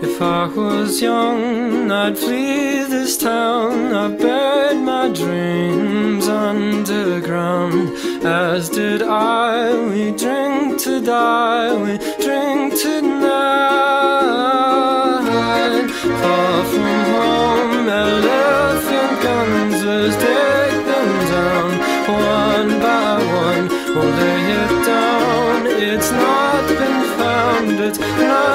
If I was young, I'd flee this town. I buried my dreams underground, as did I. We drink to die, we drink tonight. Far from home, elephant guns, let's take them down one by one. We'll lay it down. It's not been found, it's not.